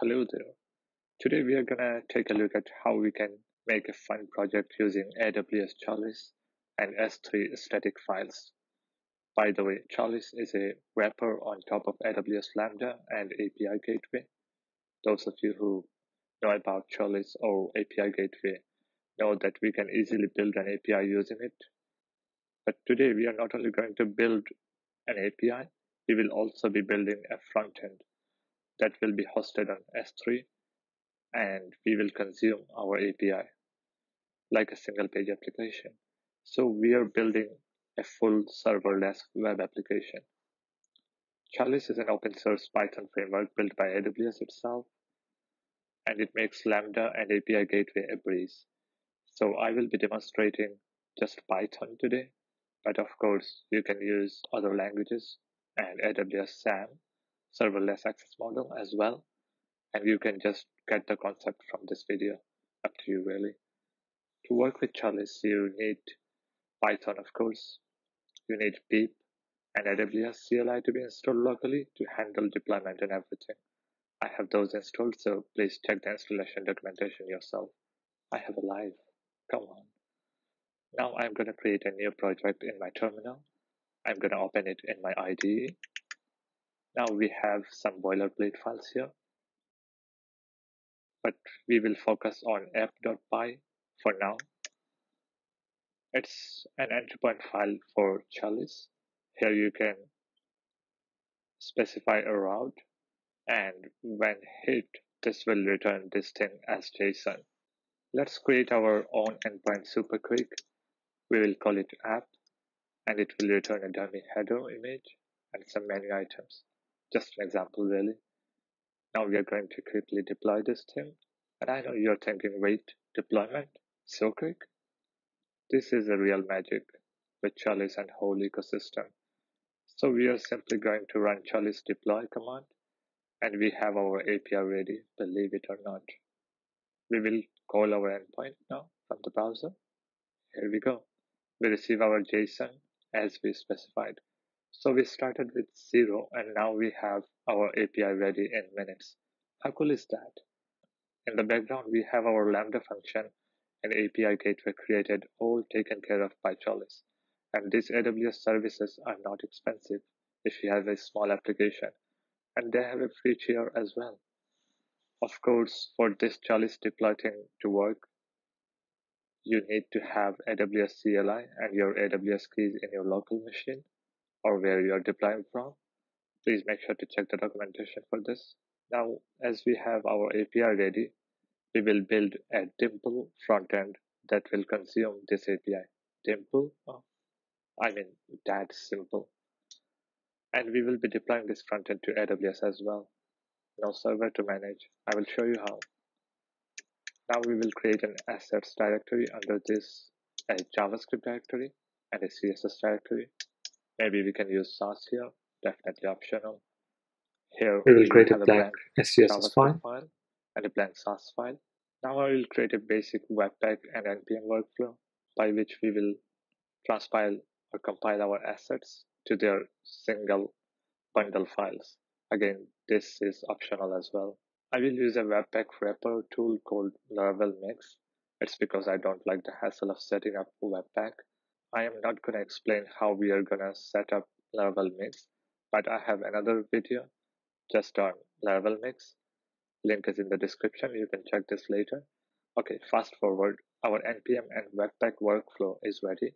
Hello there. Today we are gonna take a look at how we can make a fun project using AWS Chalice and S3 static files. By the way, Chalice is a wrapper on top of AWS Lambda and API Gateway. Those of you who know about Chalice or API Gateway know that we can easily build an API using it. But today we are not only going to build an API, we will also be building a front end that will be hosted on S3 and we will consume our API like a single page application. So we are building a full serverless web application. Chalice is an open source Python framework built by AWS itself, and it makes Lambda and API Gateway a breeze. So I will be demonstrating just Python today, but of course you can use other languages and AWS SAM serverless access model as well. And you can just get the concept from this video. Up to you really. To work with Chalice, you need Python, of course. You need pip and AWS CLI to be installed locally to handle deployment and everything. I have those installed, so please check the installation documentation yourself. I have a live. Come on. Now I'm going to create a new project in my terminal. I'm going to open it in my IDE now we have some boilerplate files here, but we will focus on app.py for now. It's an entry point file for Chalice. Here you can specify a route and when hit, this will return this thing as JSON. Let's create our own endpoint super quick. We will call it app and it will return a dummy header image and some menu items just an example really. Now we are going to quickly deploy this thing. And I know you're thinking, wait, deployment? So quick? This is a real magic with Chalice and whole ecosystem. So we are simply going to run Chalice deploy command and we have our API ready, believe it or not. We will call our endpoint now from the browser. Here we go. We receive our JSON as we specified. So we started with zero and now we have our API ready in minutes. How cool is that? In the background, we have our Lambda function and API gateway created, all taken care of by Chalice. And these AWS services are not expensive if you have a small application. And they have a free tier as well. Of course, for this Chalice deploy thing to work, you need to have AWS CLI and your AWS keys in your local machine or where you are deploying from. Please make sure to check the documentation for this. Now, as we have our API ready, we will build a Dimple frontend that will consume this API. Dimple? Oh, I mean, that's simple. And we will be deploying this frontend to AWS as well. No server to manage. I will show you how. Now we will create an assets directory under this a JavaScript directory and a CSS directory Maybe we can use Sass here, definitely optional. Here we will create a blank, SCSS file. file and a blank Sass file. Now I will create a basic Webpack and NPM workflow by which we will transpile or compile our assets to their single bundle files. Again, this is optional as well. I will use a Webpack wrapper tool called Laravel Mix. It's because I don't like the hassle of setting up Webpack I am not going to explain how we are going to set up Laravel Mix, but I have another video just on Laravel Mix. Link is in the description. You can check this later. Okay, fast forward. Our NPM and Webpack workflow is ready.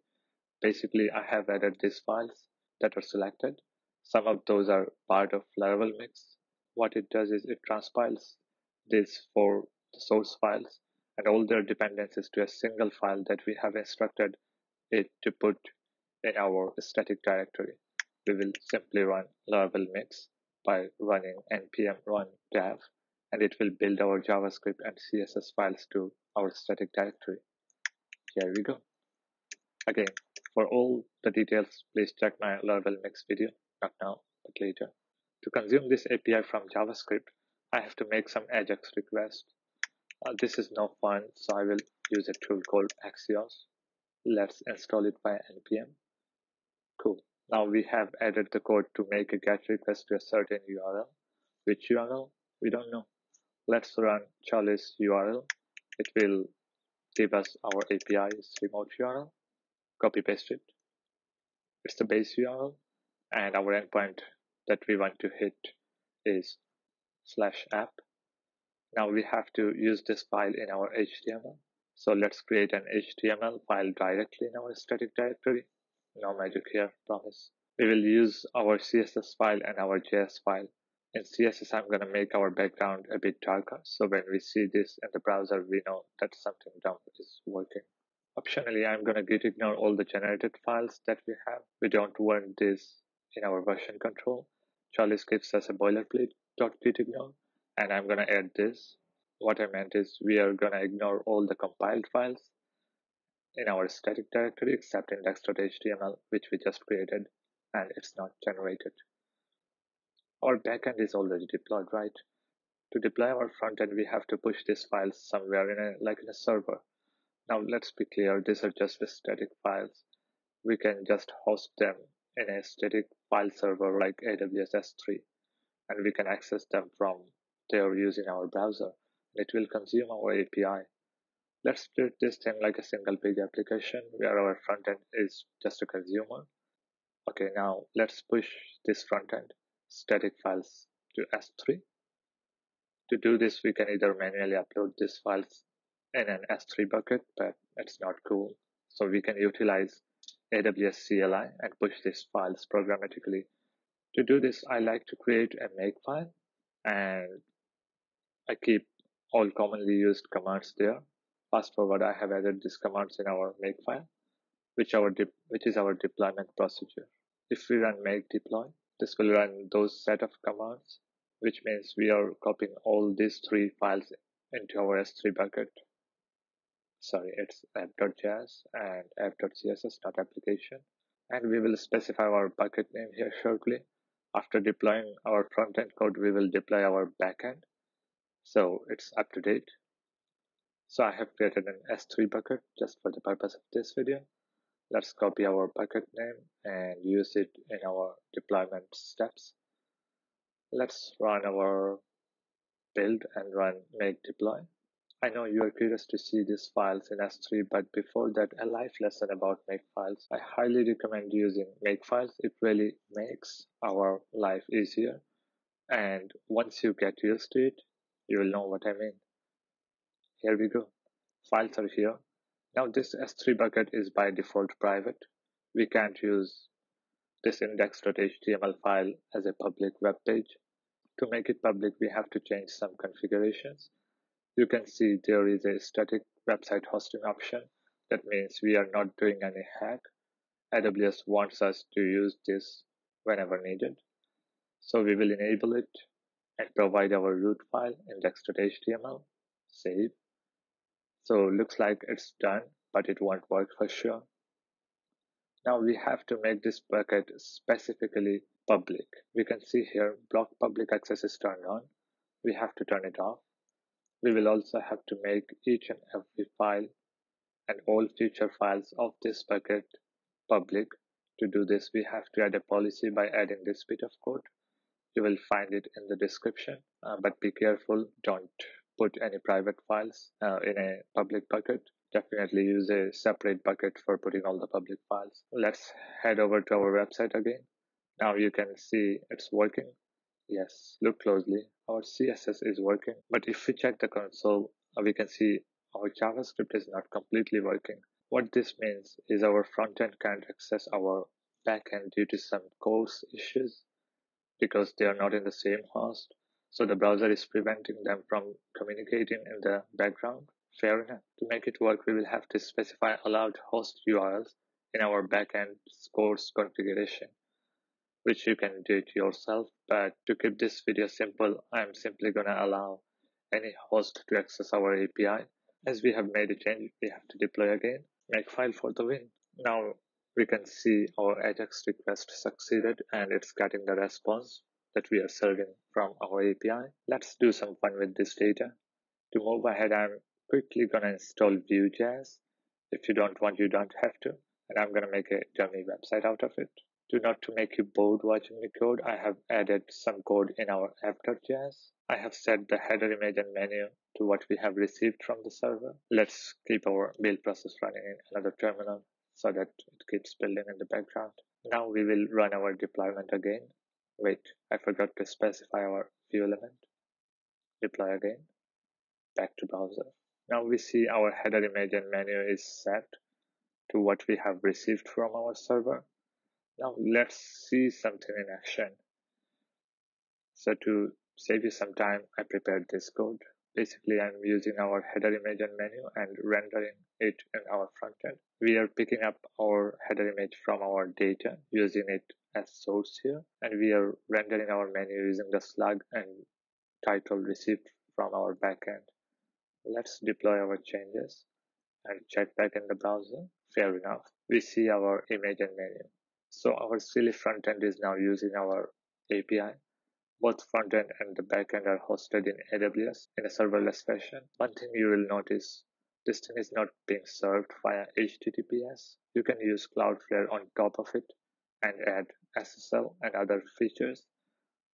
Basically, I have added these files that are selected. Some of those are part of Laravel Mix. What it does is it transpiles these four source files and all their dependencies to a single file that we have instructed it to put in our static directory. We will simply run Laravel mix by running npm run dev and it will build our JavaScript and CSS files to our static directory. Here we go. Again, for all the details, please check my Laravel mix video, not now, but later. To consume this API from JavaScript, I have to make some AJAX request. Uh, this is no fun, so I will use a tool called Axios. Let's install it by npm. Cool. Now we have added the code to make a GET request to a certain URL. Which URL? We don't know. Let's run Chalice URL. It will give us our API's remote URL. Copy paste it. It's the base URL and our endpoint that we want to hit is slash app. Now we have to use this file in our HTML. So let's create an HTML file directly in our static directory. No magic here, promise. We will use our CSS file and our JS file. In CSS, I'm going to make our background a bit darker. So when we see this in the browser, we know that something dumb is working. Optionally, I'm going to git ignore all the generated files that we have. We don't want this in our version control. Chalice gives us a boilerplate git ignore, and I'm going to add this. What I meant is we are going to ignore all the compiled files in our static directory except index.html, which we just created, and it's not generated. Our backend is already deployed, right? To deploy our front end, we have to push these files somewhere in a like in a server. Now let's be clear, these are just the static files. We can just host them in a static file server like AWS S3 and we can access them from there using our browser. It will consume our API. Let's treat this thing like a single page application where our front end is just a consumer. Okay, now let's push this front end static files to S3. To do this, we can either manually upload these files in an S3 bucket, but it's not cool. So we can utilize AWS CLI and push these files programmatically. To do this, I like to create a makefile and I keep all commonly used commands there. Fast forward, I have added these commands in our makefile, which, our which is our deployment procedure. If we run make deploy, this will run those set of commands, which means we are copying all these three files into our S3 bucket sorry, it's app.js and app.css not application. And we will specify our bucket name here shortly. After deploying our front-end code, we will deploy our backend. So it's up to date. So I have created an S3 bucket just for the purpose of this video. Let's copy our bucket name and use it in our deployment steps. Let's run our build and run make deploy. I know you are curious to see these files in S3, but before that, a life lesson about makefiles. I highly recommend using makefiles. It really makes our life easier. And once you get used to it, you will know what I mean. Here we go. Files are here. Now this S3 bucket is by default private. We can't use this index.html file as a public web page. To make it public, we have to change some configurations you can see there is a static website hosting option. That means we are not doing any hack. AWS wants us to use this whenever needed. So we will enable it and provide our root file index.html, save. So looks like it's done, but it won't work for sure. Now we have to make this bucket specifically public. We can see here block public access is turned on. We have to turn it off. We will also have to make each and every file and all future files of this bucket public. To do this, we have to add a policy by adding this bit of code. You will find it in the description, uh, but be careful. Don't put any private files uh, in a public bucket. Definitely use a separate bucket for putting all the public files. Let's head over to our website again. Now you can see it's working. Yes, look closely. Our CSS is working, but if we check the console, uh, we can see our JavaScript is not completely working. What this means is our front end can't access our backend due to some CORS issues because they are not in the same host. So the browser is preventing them from communicating in the background. Fair enough. To make it work, we will have to specify allowed host URLs in our backend CORS configuration which you can do it yourself. But to keep this video simple, I'm simply gonna allow any host to access our API. As we have made a change, we have to deploy again, make file for the win. Now we can see our Ajax request succeeded and it's getting the response that we are serving from our API. Let's do some fun with this data. To move ahead, I'm quickly gonna install Vue.js. If you don't want, you don't have to. And I'm gonna make a dummy website out of it. To not to make you bored watching the code, I have added some code in our app.js. I have set the header image and menu to what we have received from the server. Let's keep our build process running in another terminal so that it keeps building in the background. Now we will run our deployment again. Wait, I forgot to specify our Vue element. Deploy again. Back to browser. Now we see our header image and menu is set to what we have received from our server. Now let's see something in action. So to save you some time, I prepared this code. Basically, I'm using our header image and menu and rendering it in our front end. We are picking up our header image from our data, using it as source here, and we are rendering our menu using the slug and title received from our backend. Let's deploy our changes and check back in the browser. Fair enough. We see our image and menu. So our silly front end is now using our API both frontend and the backend are hosted in AWS in a serverless fashion. One thing you will notice, this thing is not being served via HTTPS. You can use Cloudflare on top of it and add SSL and other features.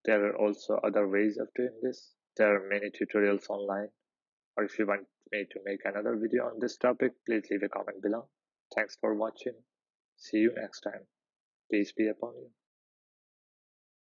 There are also other ways of doing this. There are many tutorials online. Or if you want me to make another video on this topic, please leave a comment below. Thanks for watching. See you next time. Peace be upon you.